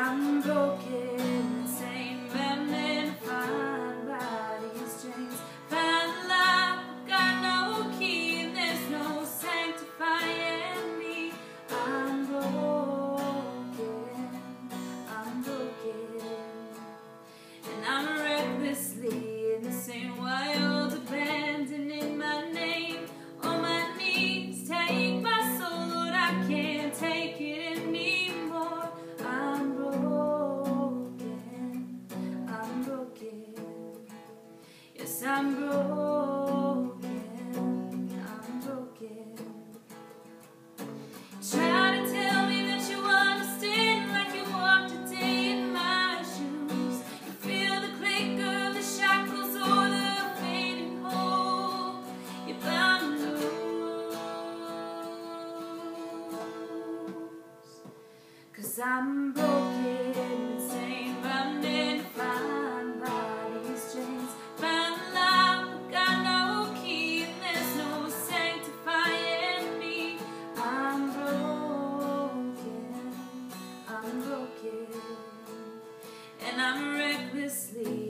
I'm broken, Yes, I'm broken, I'm broken. Try to tell me that you understand like you walked a day in my shoes. You feel the click of the shackles or the fading hold. You're bound to lose. Cause I'm broken. And I'm recklessly